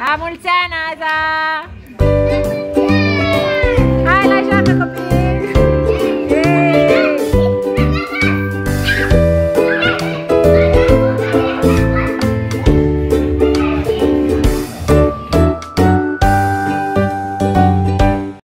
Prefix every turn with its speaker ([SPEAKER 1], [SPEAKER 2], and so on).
[SPEAKER 1] A mundizana za